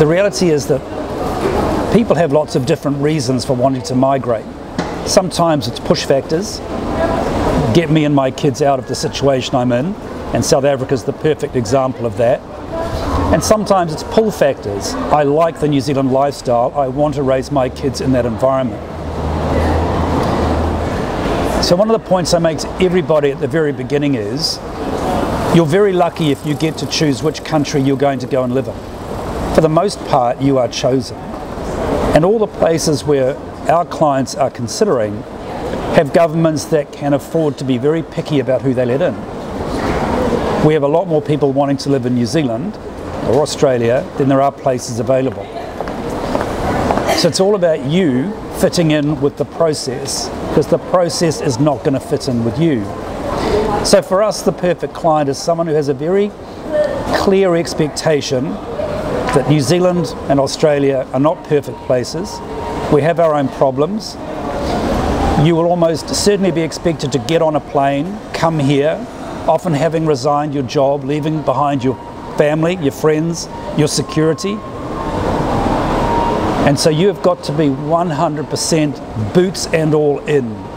the reality is that people have lots of different reasons for wanting to migrate. Sometimes it's push factors, get me and my kids out of the situation I'm in, and South Africa is the perfect example of that. And sometimes it's pull factors. I like the New Zealand lifestyle, I want to raise my kids in that environment. So, one of the points I make to everybody at the very beginning is you're very lucky if you get to choose which country you're going to go and live in. For the most part, you are chosen. And all the places where our clients are considering have governments that can afford to be very picky about who they let in. We have a lot more people wanting to live in New Zealand or Australia than there are places available. So it's all about you fitting in with the process because the process is not going to fit in with you. So for us, the perfect client is someone who has a very clear expectation that New Zealand and Australia are not perfect places. We have our own problems. You will almost certainly be expected to get on a plane, come here, often having resigned your job, leaving behind your family, your friends, your security. And so you have got to be 100% boots and all in.